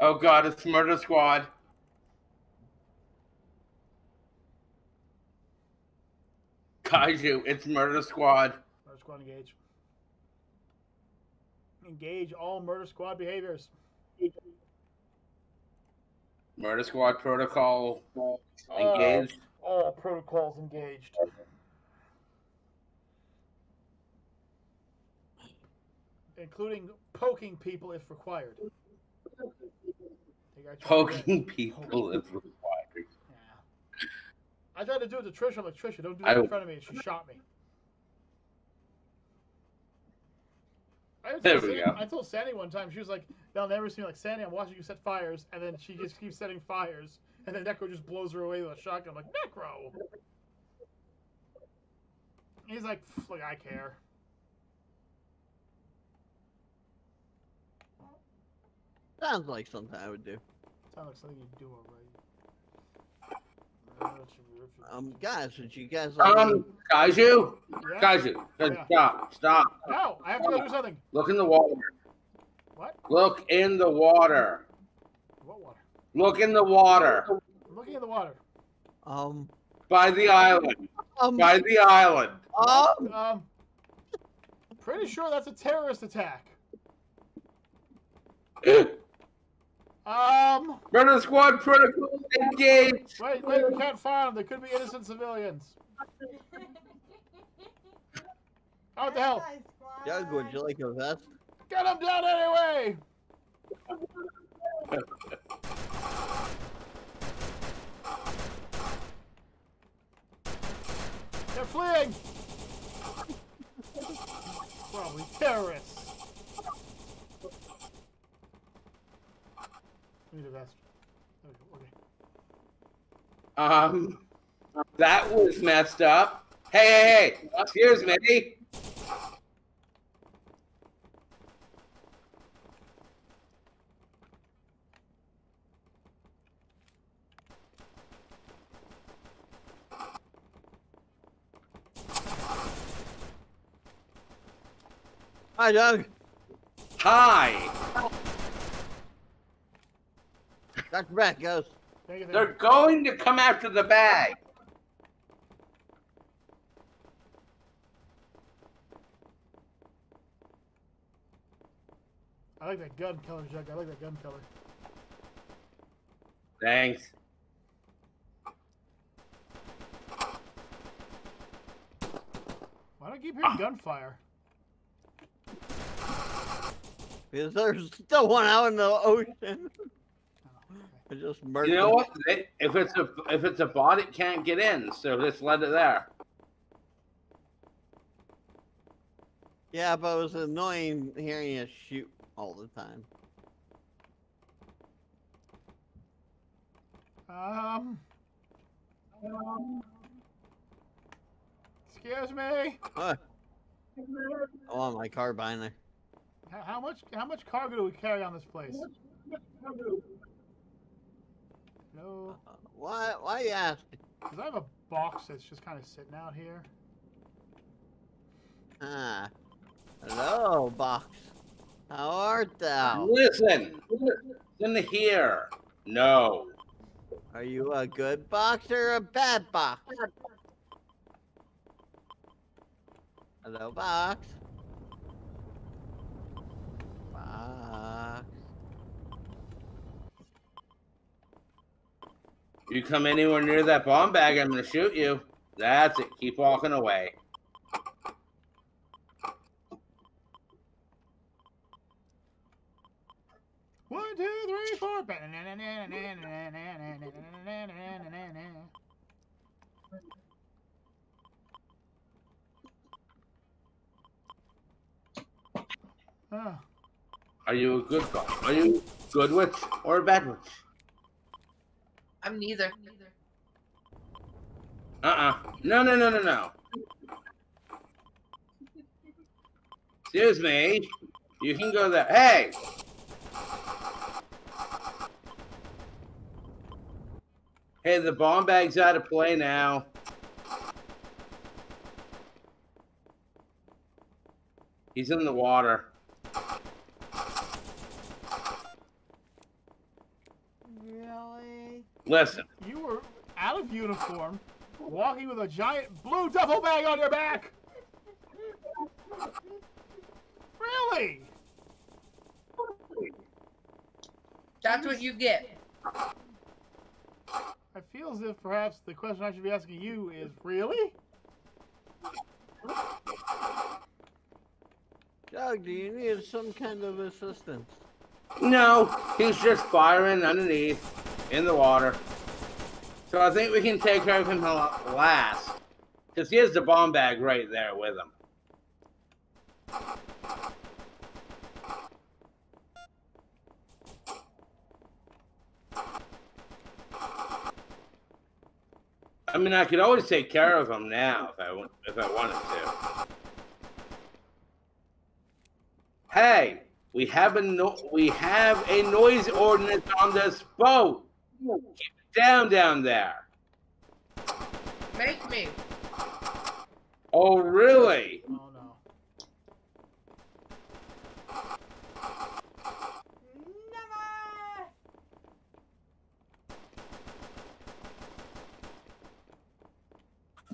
oh god, it's Murder Squad. Kaiju, it's Murder Squad. Murder Squad engage. Engage all Murder Squad behaviors. Murder Squad protocol uh, engaged. all protocols engaged. Including poking people if required. They got you- Poking people Poking. if required. Yeah. I tried to do it to Trisha. I'm like, Trisha, don't do I- in front of me. And she shot me. I told There we Sandy- go. I told Sandy one time, she was like, they'll never see me like, Sandy, I'm watching you set fires. And then she just keeps setting fires. And then Necro just blows her away with a shotgun. I'm like, Necro! He's like, "Pff, like, I care. Sounds like something I would do. Sounds like something you'd do already. Um, guys, would you guys like Um, you. Yeah? Kaiju, Yeah. stop, stop. No, I have to go do something. Look in the water. What? Look in the water. What water? Look in the water. I'm looking in the water. um By the island. um By the island. um Um, pretty sure that's a terrorist attack. Um, Murder Squad protocol engaged. wait, wait, we can't find them. They could be innocent civilians. Oh, what the hell? Doug, would you like a vest? Get them down anyway! They're fleeing! Probably terrorists. Need a vest. Okay, okay. Um, that was messed up. Hey, hey, hey! Excuse me. Hi, Doug. Hi. Dr. Beck goes. Thank you, thank They're going to come after the bag. I like that gun color, Jack. I like that gun color. Thanks. Why do I keep hearing gunfire? Because there's still one out in the ocean. Oh, okay. I just murdered. You know what? They- If it's a if it's a bot, it can't get in. So just let it there. Yeah, but it was annoying hearing you shoot all the time. Um. Excuse me. What? I want my carbine there. How, how much? How much cargo do we carry on this place? No, Uh, Why? Why you ask? because I have a box that's just kind of sitting out here. Ah. Hello, box. How art thou? Listen. Listen here. No. Are you a good box or a bad box? Hello, box. Box. You come anywhere near that bomb bag, I'm gonna shoot you. That's it. Keep walking away. One, two, three, four. Ah, Are you a good guy? Are you good witch or a bad witch? I'm neither. Uh-uh. No, no, no, no, no. Excuse me. You can go there. Hey! Hey, the bomb bag's out of play now. He's in the water. Really? Listen, You were out of uniform, walking with a giant blue duffel bag on your back. Really? That's what you get. I feel as if perhaps the question I should be asking you is really? Doug, do you need some kind of assistance? no, he's just firing underneath in the water. So I think we can take care of him last. Because he has the bomb bag right there with him. I mean, I could always take care of him now if I if I wanted to. Hey, we have a no- we have a noise ordinance on this boat. Keep it down down there. Make me. Oh, really? Oh no.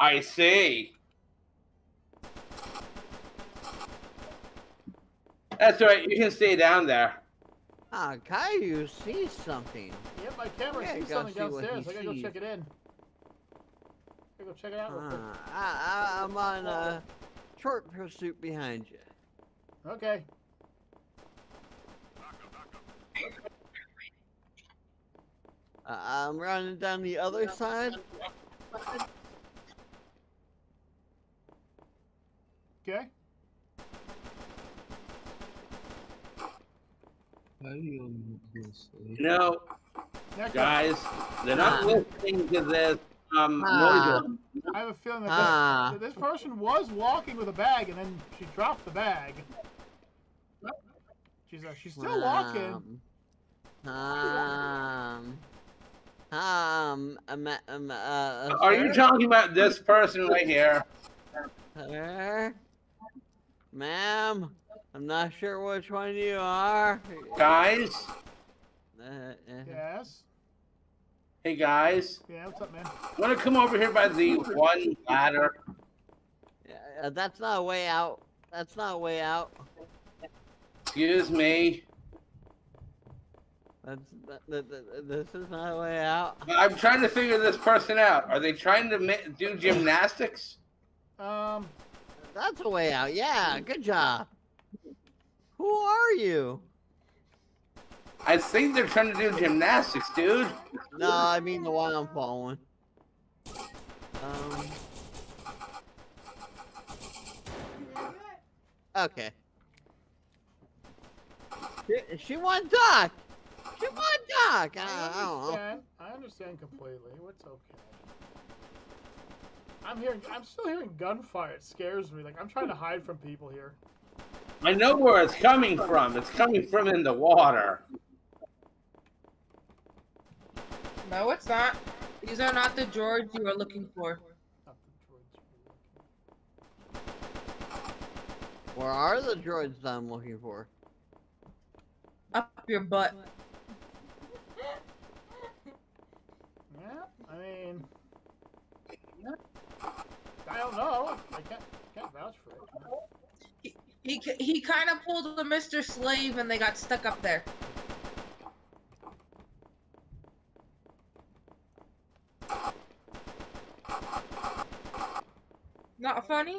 I see. That's right. You can stay down there. Ah, Caillou sees something. Yep, my camera Yeah, sees something see downstairs. I gotta go check it in. I gotta go check it out real quick. Ah, I, I'm on a short pursuit behind you. Okay. Uh, I'm running down the other side. Okay. No, Next up, guys, they're not Ah. listening to this um, Ah. I have a feeling that, Ah. that this person was walking with a bag and then she dropped the bag. She's uh, she's still walking. Um, um, um, um, um, uh, Are you talking about this person right here? Sir? Ma'am? I'm not sure which one you are. Guys? Yes. Hey, guys. Yeah. What's up, man? Want to come over here by the one ladder? uh, that's not a way out. That's not a way out. Excuse me. That's that, that, that- this is not a way out. I'm trying to figure this person out. Are they trying to do gymnastics? Um. That's a way out. Yeah, good job. Who are you? I think they're trying to do gymnastics, dude. No, I mean the one I'm following. Um. Okay. She, she won duck. She won duck. I, I don't know. understand. I understand completely. What's okay. I'm hearing. I'm still hearing gunfire. It scares me. Like I'm trying to hide from people here. I know where it's coming from. It's coming from in the water. No, it's not. These are not the droids you are looking for. Not the droids. Where are the droids that I'm looking for? Up your butt. Yeah. I mean. I don't know. I can't. Can't vouch for it. He he kind of pulled a Mr. Slave and they got stuck up there. Not funny?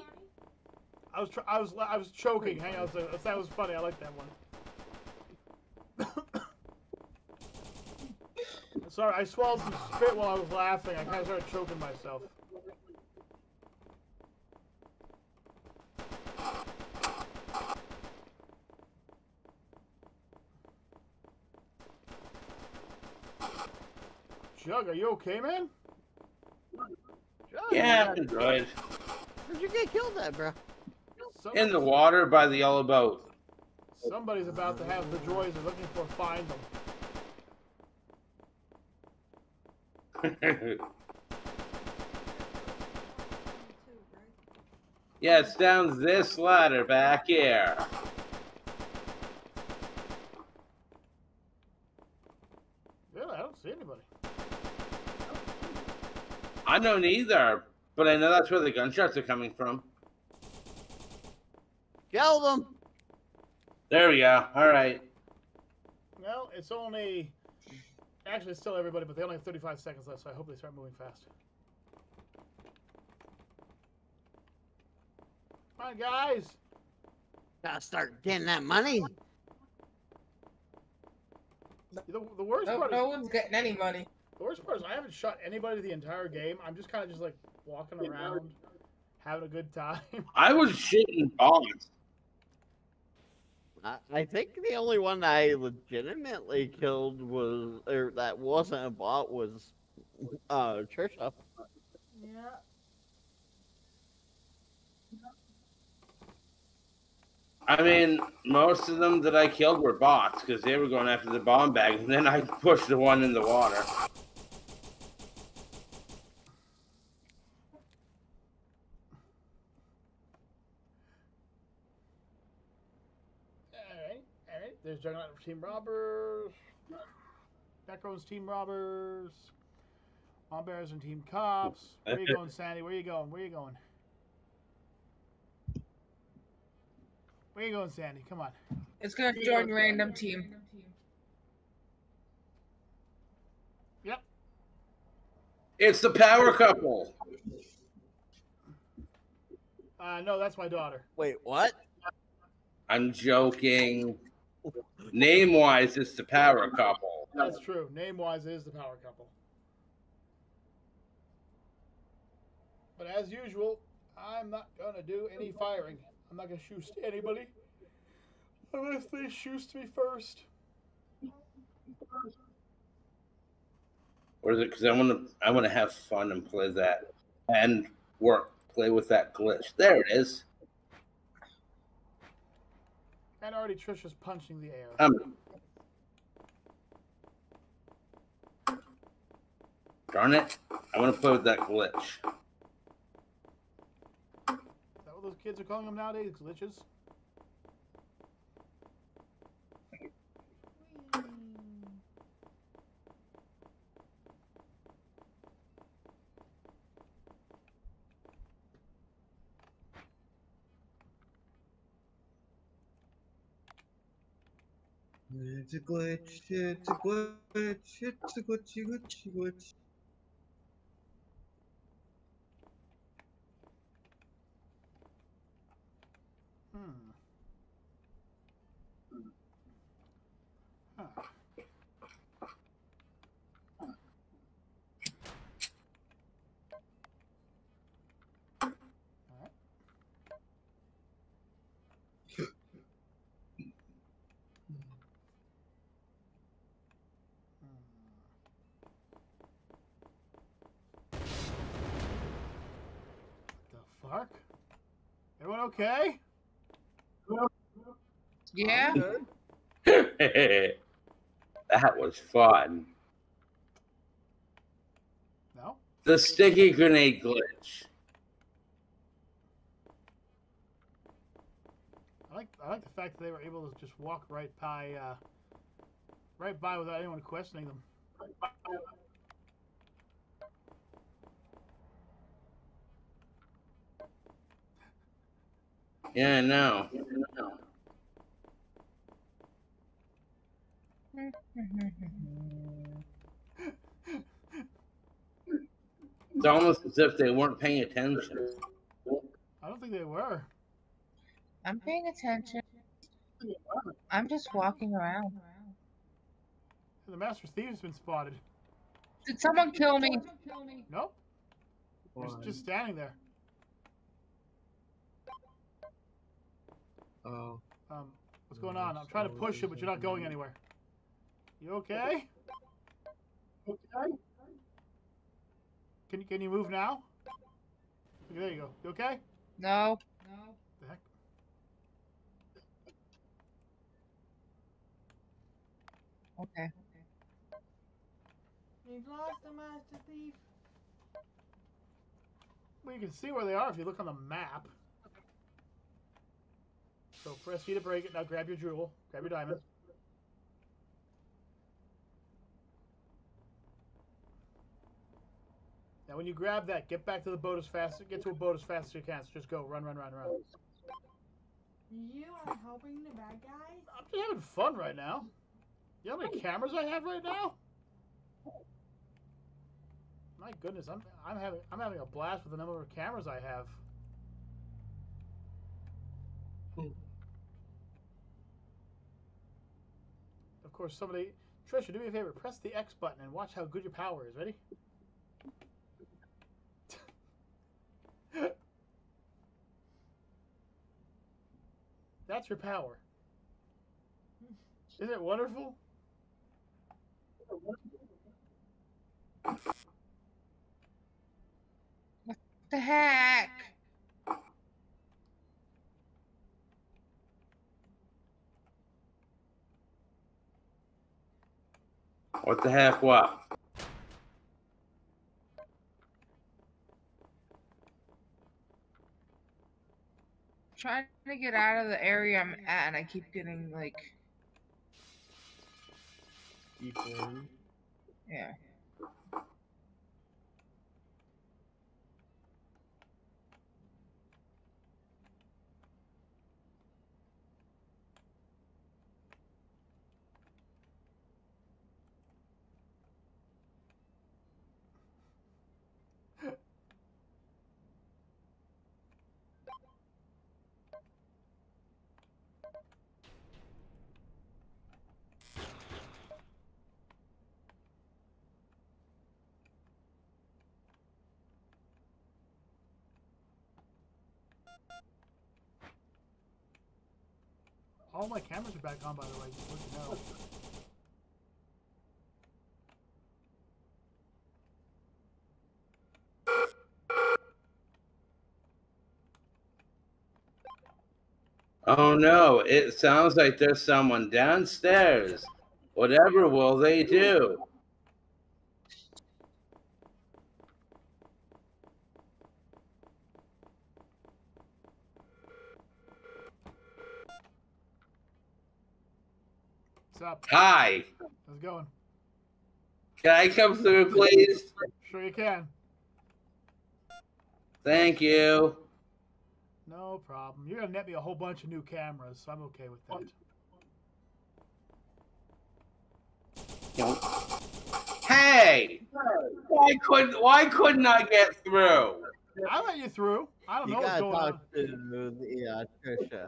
I was. Tr- I was. I was choking. Hang on. a second. That was funny. I like that one. Sorry, I swallowed some spit while I was laughing. I kind of started choking myself. Jug, are you okay, man? Jug, Yeah, where'd I'm good. Where'd you get killed at, bro? Some- In the water by the yellow boat. Somebody's about to have the droids they're looking for find them. Yeah, it's down this ladder back here. Really, I don't see anybody. I don't either, but I know that's where the gunshots are coming from. Kill them. There we go. All right. No, it's only. Actually, it's still everybody, but they only have 35 seconds left, so I hope they start moving fast. Come on, guys. Gotta start getting that money. The, the worst No, part no is one's getting any money. the worst part is I haven't shot anybody the entire game. I'm just kind of just like walking around, having a good time. I was shooting bombs. I, I think the only one I legitimately killed was, or that wasn't a bot was, uh, Trisha. yeah. I mean, most of them that I killed were bots because they were going after the bomb bag, and then I pushed the one in the water. Alright, alright. There's Juggernaut for Team Robbers. Necro's Team Robbers. On Bears and Team Cops. Where you going, Sandy? Where you going? Where you going? Where you going, Sandy? Come on. It's gonna join random team. Yep. It's the power couple. Uh, no, that's my daughter. Wait, what? I'm joking. Name wise, it's the power couple. That's true. Name wise, it is the power couple. But as usual, I'm not gonna do any firing. I'm not gonna shoot anybody unless they shoot me first. Or is it because I want to? I want to have fun and play that and work, play with that glitch. There it is. And already Trisha's punching the air. Um, darn it! I want to play with that glitch. Is that what those kids are calling them nowadays? Glitches? It's a glitch, it's a glitch, it's a glitchy, glitchy, glitch. Hmm. Huh. Alright. The fuck? Everyone okay? Yeah. that was fun. No? The sticky grenade glitch. I like I like the fact that they were able to just walk right by uh, right by without anyone questioning them. Yeah, I know. It's almost as if they weren't paying attention. I don't think they were. I'm paying attention. I'm just walking around. The master thief's been spotted. Did someone kill me? Nope. They're just standing there. Oh, Um, what's going on? I'm trying to push you, but you're not going anywhere. You okay? Okay. Can you can you move now? Okay, there you go. You okay? No. The heck? Okay. We've lost the master thief. Well, you can see where they are if you look on the map. So press E to break it. Now grab your jewel. Grab your diamond. Now when you grab that, get back to the boat as fast. Get to a boat as fast as you can. So just go. Run, run, run, run. You are helping the bad guys? I'm just having fun right now. You know how many cameras I have right now? My goodness, I'm I'm having I'm having a blast with the number of cameras I have. Hmm. Course, somebody Trisha, do me a favor, press the X button and watch how good your power is. Ready? That's your power. Isn't it wonderful? What the heck? What the heck? What? Trying to get out of the area I'm at, and I keep getting like, Equally. yeah. All my cameras are back on, by the way. Just let you. Oh no, it sounds like there's someone downstairs. Whatever will they do? Up? Hi, How's it going? can I come through, please? Sure you can. Thank you. No problem. You're gonna net me a whole bunch of new cameras, so I'm okay with that. Hey, why couldn't why couldn't I get through? I let you through. I don't You know what's gotta going on. to the uh, Trisha.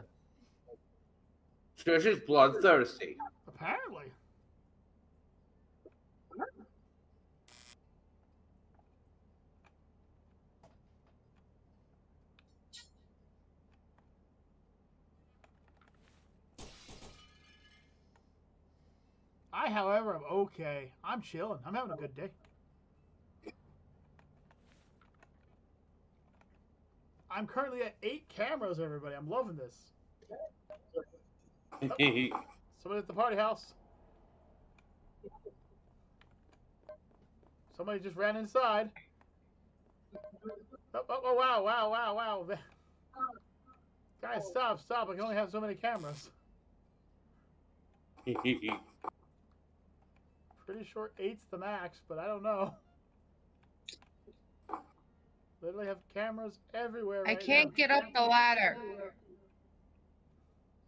Trisha's bloodthirsty. Apparently. I, however, am okay. I'm chilling. I'm having a good day. I'm currently at eight cameras, everybody. I'm loving this. Somebody at the party house. Somebody just ran inside. Oh, oh, oh, wow, wow, wow, wow. Guys, stop, stop. I can only have so many cameras. Pretty sure eight's the max, but I don't know. Literally have cameras everywhere. I right can't now. get up the ladder.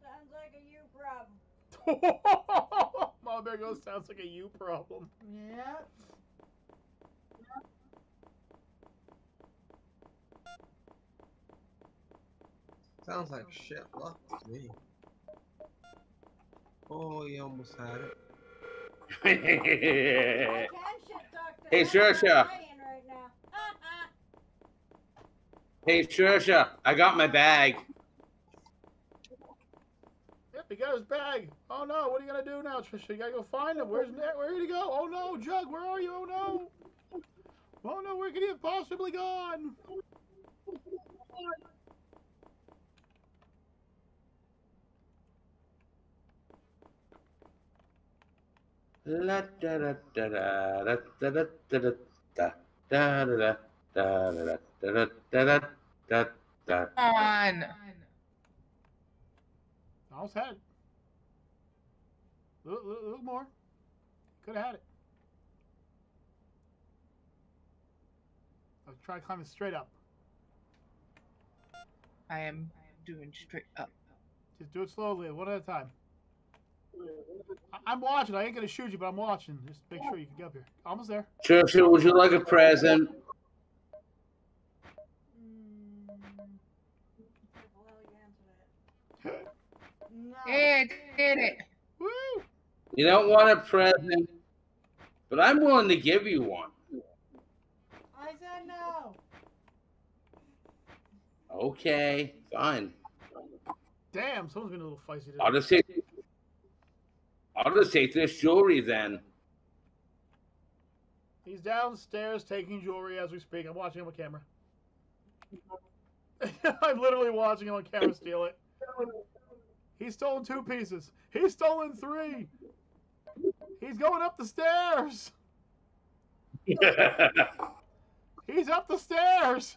Sounds like a you problem. Mom Bear Ghost sounds like a you problem. Yep. Sounds like shit luck to me. Oh, you almost had it. I can shit talk to Hey, them. Saoirse. I'm right hey, Trisha, I got my bag. Yep, he got his bag. Oh no, what are you gonna do now, Trisha? You gotta go find him. Where's Ned? Where did he go? Oh no, Jug, where are you? Oh no. Oh no, where could he have possibly gone? La da da da da da da da da da da da da da da da da da da da da. Come on. Almost had it. A little, little, little more. Could have had it. I'll try climbing straight up. I am doing straight up. Just do it slowly, one at a time. I- I'm watching. I ain't gonna shoot you, but I'm watching. Just make sure you can get up here. Almost there. Churchill, would you like a present? Mm. Careful how you answer it. No. Yeah, I did it. Woo! You don't want a present, but I'm willing to give you one. I said no. Okay, fine. Damn, someone's been a little feisty today. I'll just take. I'll just take this jewelry then. He's downstairs taking jewelry as we speak. I'm watching him on camera. I'm literally watching him on camera steal it. He's stolen two pieces. He's stolen three. He's going up the stairs. He's up the stairs.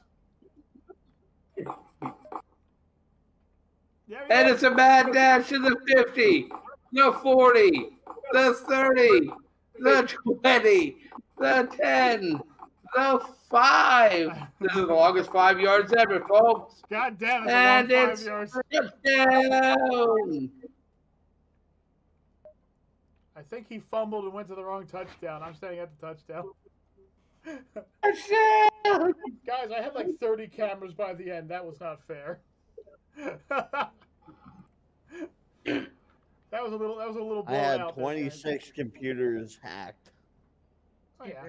And it's a mad dash to the 50, the 40, the 30, the 20, the 10, the 5. This is the longest five yards ever, folks. God damn it! And it's a long it's five yards. touchdown. I think he fumbled and went to the wrong touchdown. I'm standing at the touchdown. Guys, I had like 30 cameras by the end. That was not fair. that was a little. That was a little I had out. there, guys. 26 computers hacked. Oh yeah.